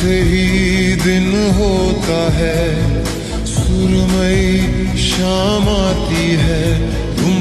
से ही दिन होता है सुरमई शाम आती है तुम